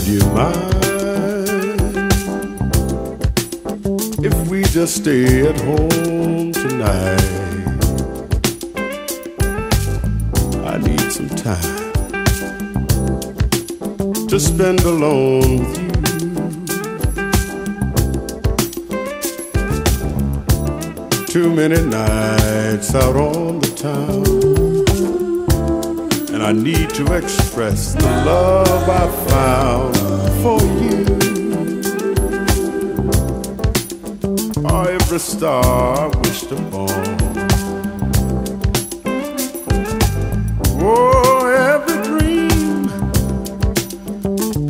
Would you mind if we just stay at home tonight? I need some time to spend alone with you. Too many nights out on the town I need to express the love I found for you. Oh, every star I wished upon. Oh, every dream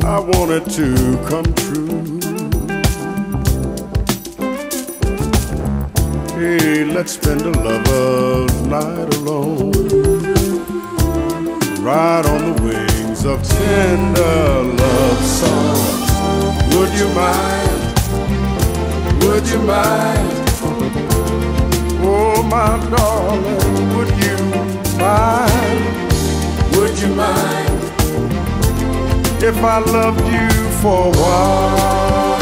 I wanted to come true. Hey, let's spend a lover's night alone ride on the wings of tender love songs. Would you mind? Would you mind? Oh, my darling, would you mind? Would you mind if I loved you for a while?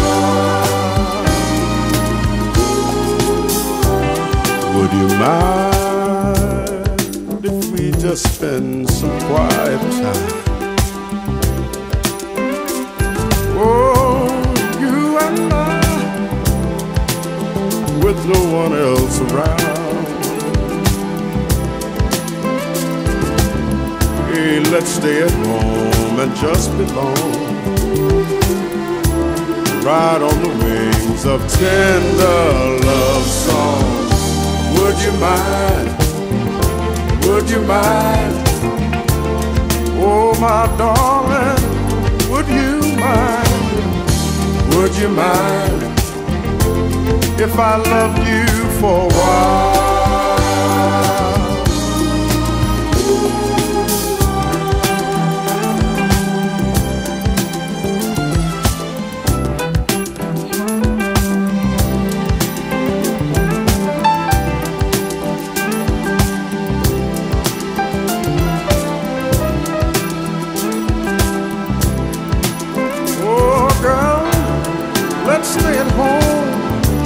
Would you mind? Just spend some quiet time. Oh, you and I, with no one else around. Hey, let's stay at home and just belong. Ride on the wings of tender love songs. Would you mind? Would you mind? Oh, my darling, would you mind? Would you mind if I loved you for a while?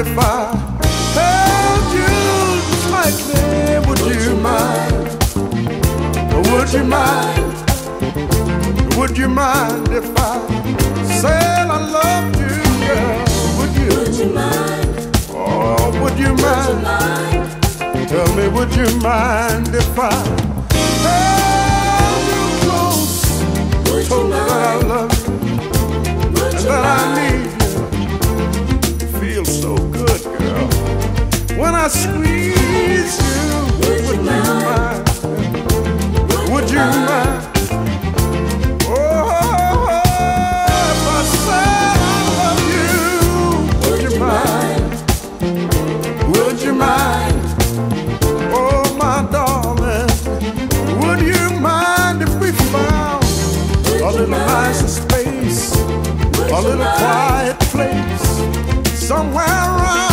if I held you slightly? Would, would you mind? Would you mind? Would you mind if I said I loved you, girl? Would you? Would you mind? Oh, would you mind? Would you mind? Tell me, would you mind if I little mind? quiet place, somewhere